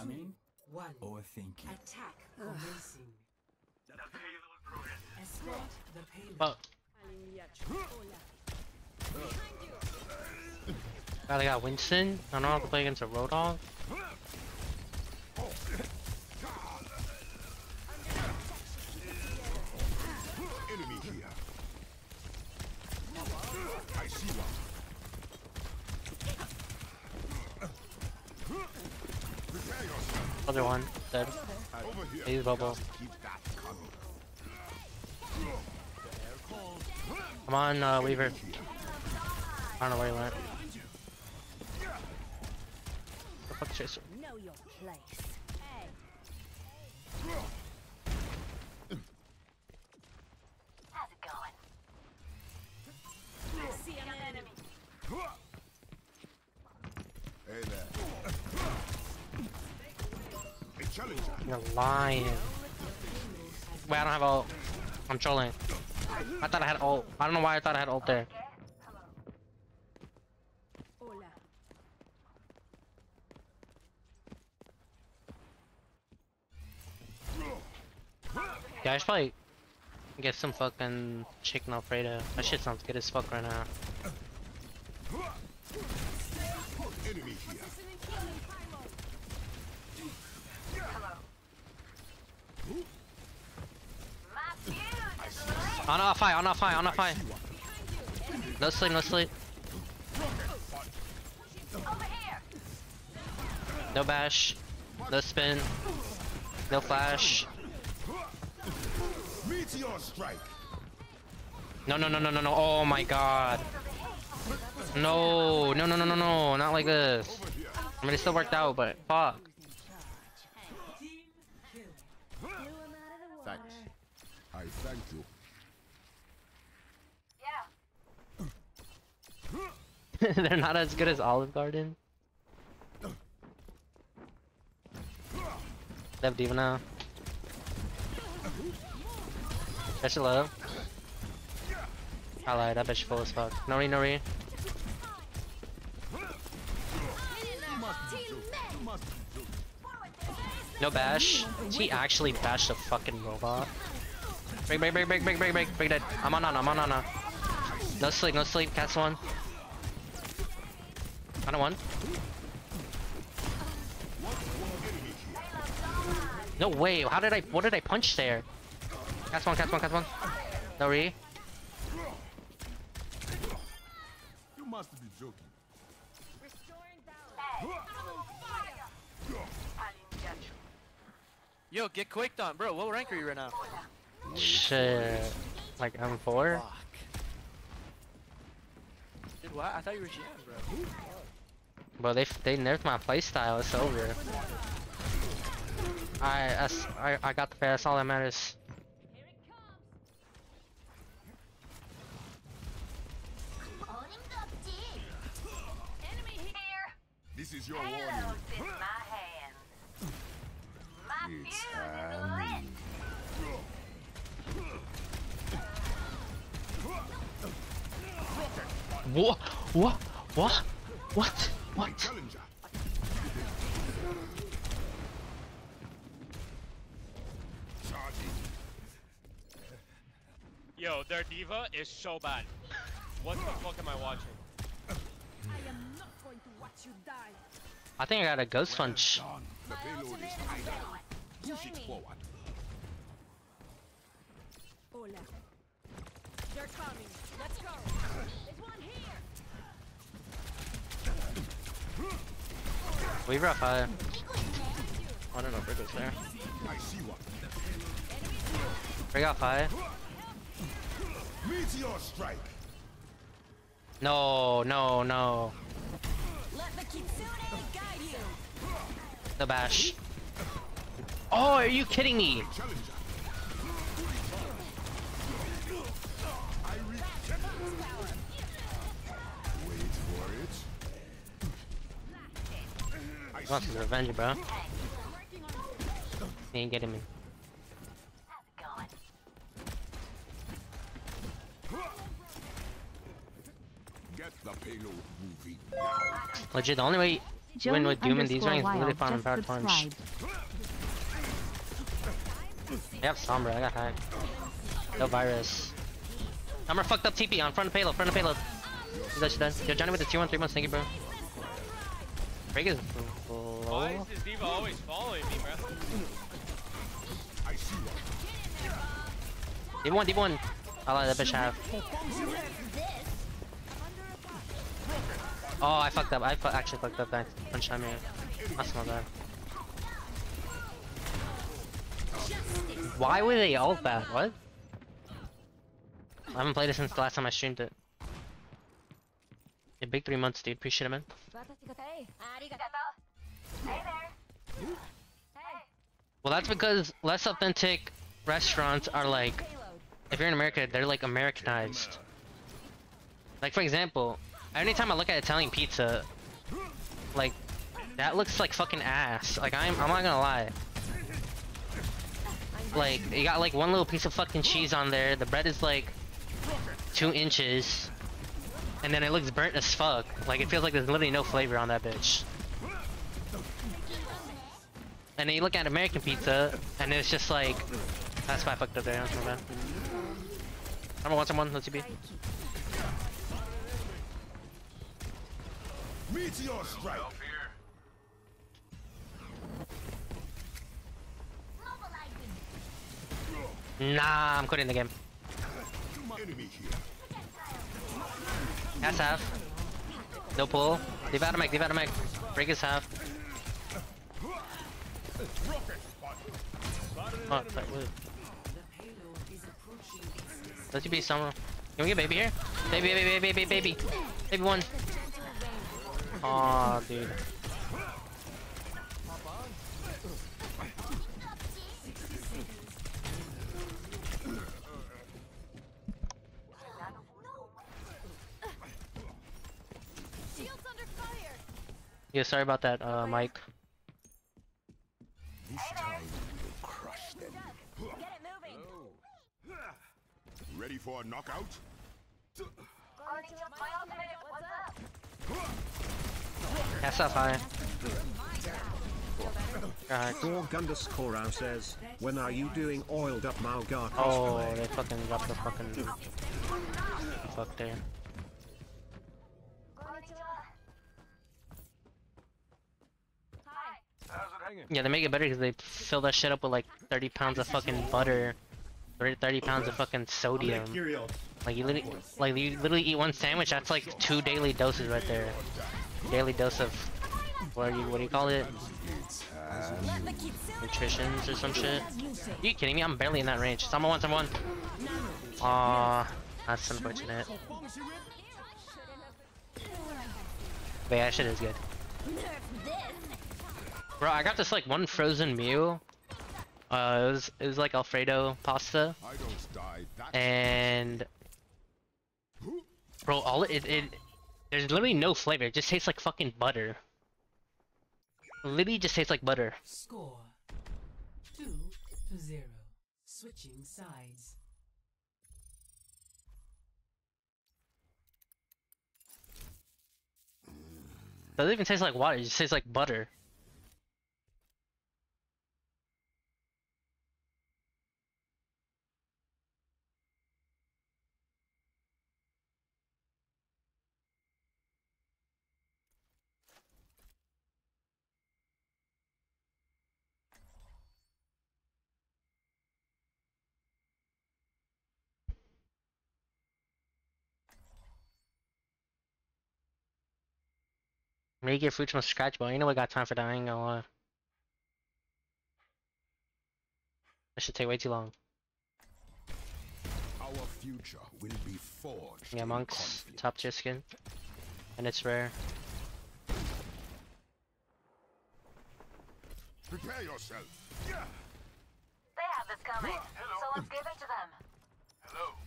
Charming One. or thinking? Attack commencing. Escort the payload. Fuck. God, I got Winston. I don't know how to play against a Roadhog. Enemy here. I see one. Prepare yourself. Other one, dead. Over. He's bubble. Just keep that coming. Come on, uh, Weaver. I don't know where he went. The fuck chaser. Know your place. Hey. How's it going? See an enemy. Hey there. A challenger. You're lying. Wait, I don't have ult. I'm trolling. I thought I had ult. I don't know why I thought I had ult there. Yeah, I should probably get some fucking chicken Alfredo. That shit sounds good as fuck right now. On off high, on off high, on off high. No sleep, no sleep. No bash. No spin. No flash. Meteor strike. No, no, no, no, no, no. Oh my god. No, no, no, no, no, no. Not like this. I mean, it still worked out, but fuck. They're not as good as Olive Garden. They have D.Va now. That's low. I lied, that bitch full as fuck. Nori, Nori. No bash. He actually bashed a fucking robot. Break, break, break, break, break, break, break, break dead. I'm on, on, I'm on, on. on. No sleep, no sleep. Cast one. I don't want. No way. How did I? What did I punch there? Cast one, cast one, cast one. No re. You must be joking. Yo, get quaked on, bro. What rank are you right now? Shit. Like M4? Fuck. Dude, what? I thought you were GM, bro. Bro, they they nerfed my playstyle. It's over. I, I I got the fair. That's all that matters. This is your warning. It's time. What? What? What? What? A What? challenger. Charging. Yo, their D.Va is so bad. What the fuck am I watching? I am not going to watch you die. I think I got a ghost punch. Done. The payload is tied up. Push it forward. Hola. They're coming. Let's go. There's one here. Up high. I don't know if Rick was there. I see one. Rick off high. Meteor strike. No, no, no. Let the kitsune guide you. The bash. Oh, are you kidding me? I He wants his revenge, bro. He ain't getting me. Get the payload moving. Legit, the only way Win Joey with Doom and these underscore ranks really wild fun just powered punch. subscribed. They have Sombra, I got hacked. No virus. Number fucked up TP on front of payload, front of payload. She's dead, she's dead. Yo, Johnny with the tier 1 3 months, thank you, bro. Break is Why is this D.Va always following me, bro? I see one. Deep 1, deep 1. I'll let that bitch have. Oh, I fucked up. I fu actually fucked up that punch on me. That's not bad. Why were they all bad? What? I haven't played it since the last time I streamed it. Yeah, big three months, dude. Appreciate it, man. Well, that's because less authentic restaurants are like, if you're in America, they're like Americanized. Like for example, anytime I look at Italian pizza, like that looks like fucking ass. Like I'm, I'm not gonna lie. Like you got like one little piece of fucking cheese on there. The bread is like two inches, and then it looks burnt as fuck. Like it feels like there's literally no flavor on that bitch. And then you look at American pizza, and it's just like, that's why I fucked up there. That's my bad. Number one, someone. Let's see. Meteor strike. Nah, I'm quitting the game. That's half. No pull. Leave out a mech, leave out a mech. Break his half. Oh, approaching its Let's be someone. Can we get baby here? Baby, baby, baby, baby, baby. Baby one. Aw, dude. Yeah, sorry about that, uh, Mike. This time we will crush them. Get it moving. Ready for a knockout? That's up high. God. Gorg underscore out says, when are you doing oiled up Malgar Oh, cosplay? they fucking got the fucking fuck there. Yeah, they make it better because they fill that shit up with like 30 pounds of fucking butter, 30 pounds of fucking sodium. Like you literally, like you literally eat one sandwich. That's like two daily doses right there. Daily dose of what do you what do you call it? Kitsune Nutritions or some shit. Are you kidding me? I'm barely in that range. Someone one, someone. Aw, that's unfortunate. But yeah, shit is good. Bro, I got this like one frozen meal. Uh, it was it was like Alfredo pasta, I don't die that and bro, all it, it there's literally no flavor. It just tastes like fucking butter. Literally just tastes like butter. Score two to zero. Switching sides. Doesn't even taste like water. It just tastes like butter. Make get fruits from scratch, but you know I got time for that. I ain't gonna lie. That should take way too long. our future will be forged. Yeah, monks, top tier skin, and it's rare. Prepare yourself. They have this coming, so let's give it to them. Hello.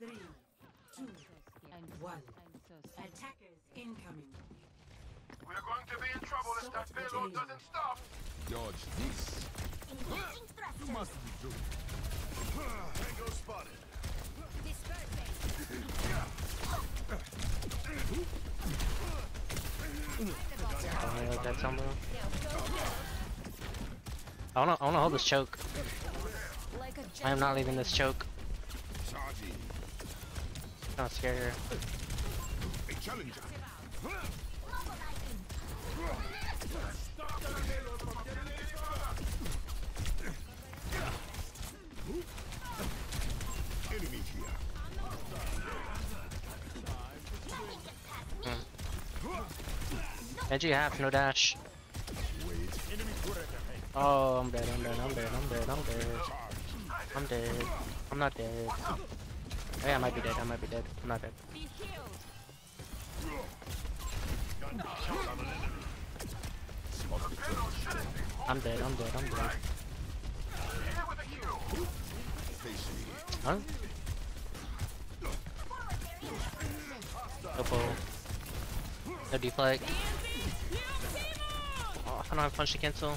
Three, two, one. Attackers incoming. We're going to be in trouble if that payload doesn't stop. Dodge this. Engaging thrusters. You must be joking. Tango spotted. Dispersing. Don't really like that combo. Now go get I wanna, I wanna hold this choke. I am not leaving this choke. Kinda scared here. Hmm. A challenger. Enemy here. Edgy half, no dash. Oh, I'm dead, I'm dead, I'm dead, I'm dead, I'm dead. I'm dead. I'm not dead. Oh, yeah, I might be dead, I might be dead. I'm not dead. I'm dead, I'm dead, I'm dead. Huh? Oppo. No deflect. Oh, I don't have punch to cancel.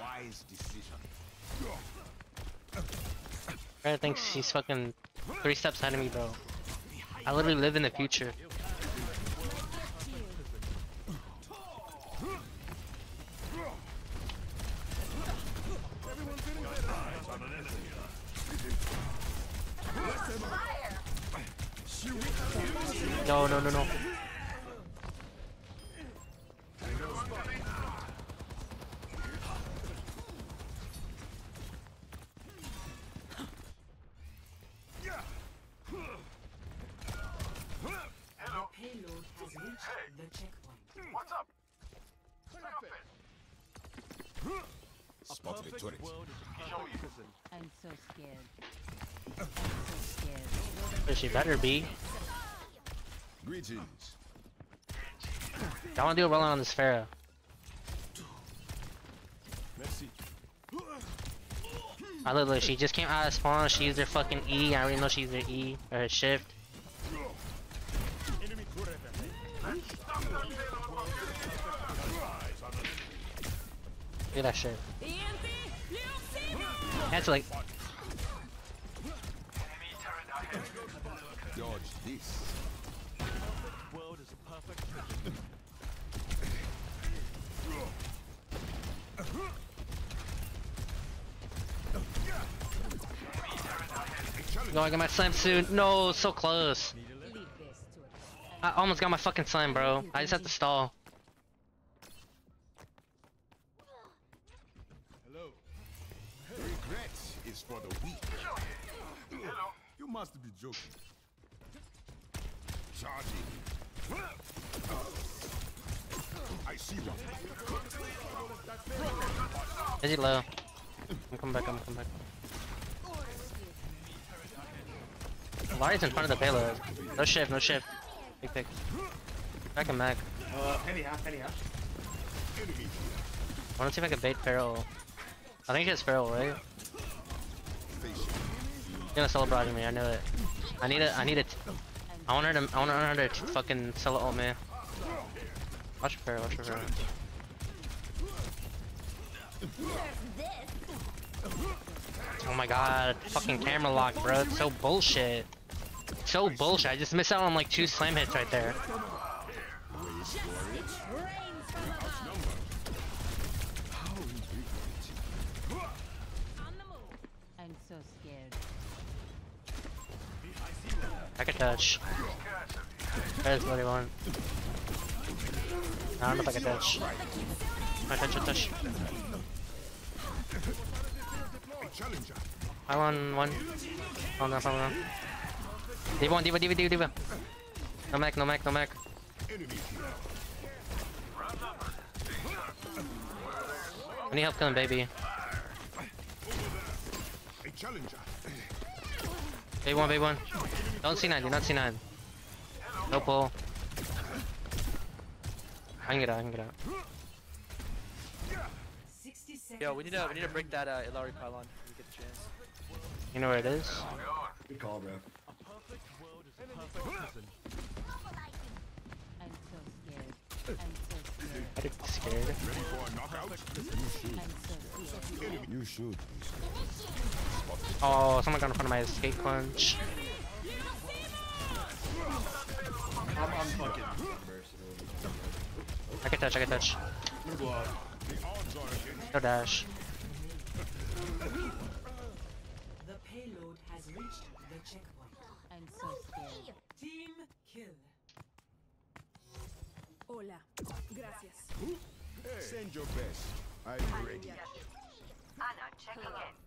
Wise decision. Brad thinks he's fucking three steps ahead of me, bro. I literally live in the future. Spotted a turret. Show. I'm so scared. so scared. But she better be. Greetings. I wanna do a rolling on this Pharah. Merci. I literally, she just came out of spawn, she used her fucking E, I already know she used her E, or her shift. Look at that shit. That's like, Dodge this. no, I got my slime soon. No, so close. I almost got my fucking slime, bro. I just have to stall. Hello. Regret is for the weak. Hello. You must be joking. Charging. I see one. Is he low? I'm coming back, I'm coming back. Lari's in front of the payload. No shift, no shift. Big pick. Back and back. Uh, penny half, penny half. I wanna see if I can bait Pharah. I think it's Pharah, right? Gonna barrage me, I know it. I need it, I need it. I want her to, I want her to fucking solo ult me. Watch Pharah, watch Pharah. Oh my god, fucking camera lock, bro. It's so bullshit. So bullshit. I just missed out on like two slam hits right there. I'm so scared. I can touch. There's what he want. I don't know if I can touch. I touch, I touch. I on one. On, hold on. D1, D1, D1, D1, D1. No mech, no mech, no mech. I need help killing baby. A challenger. Baby one, baby one. Don't C9, do not C9. No pull. I can get out, I can get out. 60. Yo, we need to we need to break that uh, Illari pylon when we get the chance. You know where it is? Good call, bro. I'm so scared. I'm so scared. I get scared. Ready for a knockout? I'm so scared. You should. Oh, someone got in front of my escape punch. I'm, I'm fucking. I can touch, I can touch. I'm gonna go out. The odds are No dash. The payload has reached the checkpoint. I'm so scared. Team kill. Hola. Gracias. Send your best. I'm ready. Ana checking in.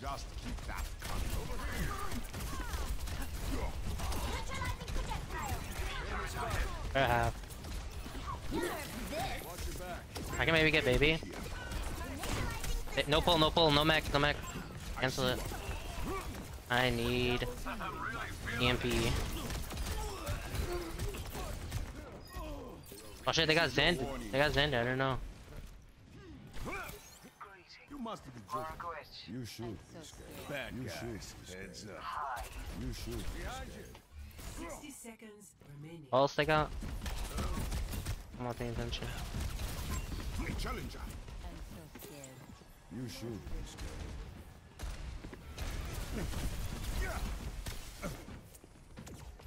Just keep that coming. I have. I can maybe get baby. No pull, no pull, no mech, no mech. Cancel it. I need EMP. Oh shit, they got Zen. They got Zen. I don't know. You must be joking. You should. So. Bad you should. Heads up. You should. Behind you. 60 seconds remaining. What else they got? I'm not paying attention. A challenger. I'm so scared. You should.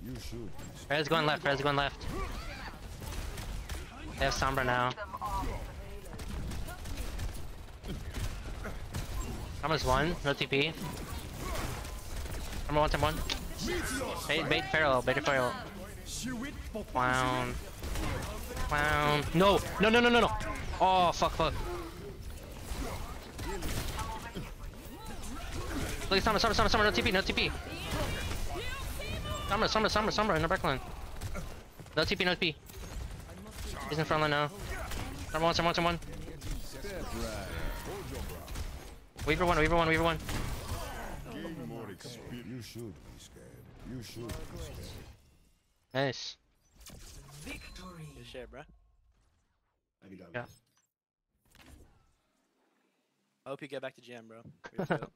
You should. Red's going left. Red's going left. They have Sombra now. Sombra's one. No TP. Number one, time one. Bait, bait parallel. Bait parallel. Clown. Clown. No. No, no, no, no, no. Oh, fuck, fuck. Look Sombra, Sombra, Sombra, Sombra. No TP, no TP. Sombra, Sombra, Sombra, Sombra in the back line. No TP, no TP. He's in front line now. Number one, someone, someone. Weaver one, Weaver one, Weaver one. You should be scared. You should be scared. Nice. Victory. Good shit, bro. I be done. Yeah. I hope you get back to jam, bro.